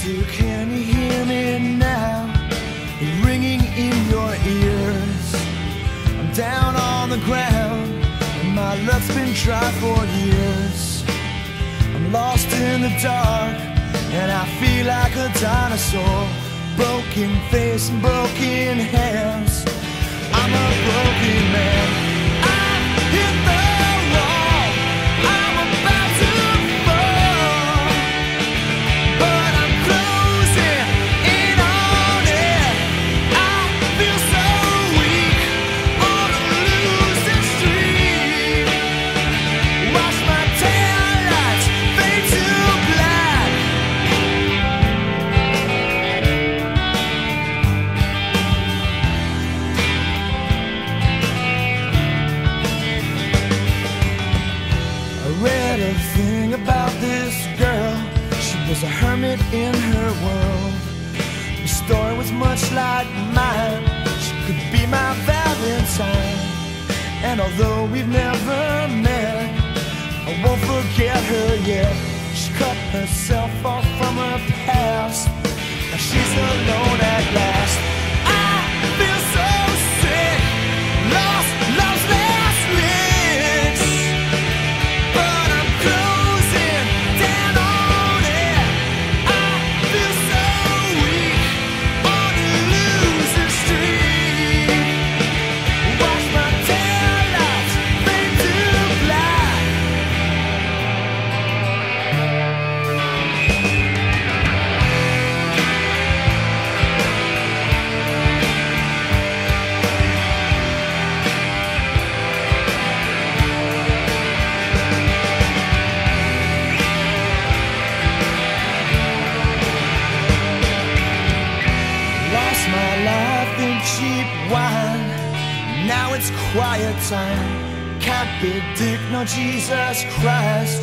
Still can you hear me now? Ringing in your ears. I'm down on the ground, and my love's been dry for years. I'm lost in the dark, and I feel like a dinosaur. Broken face and broken head. A thing about this girl. She was a hermit in her world. Her story was much like mine. She could be my Valentine. And although we've never met, I won't forget her yet. She cut herself off from her past. Now she's alone at last. Lost my life in cheap wine. Now it's quiet time. Can't predict no Jesus Christ.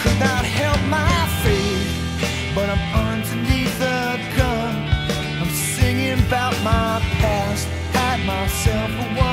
Could not help my faith, but I'm underneath the gun. I'm singing about my past. Had myself a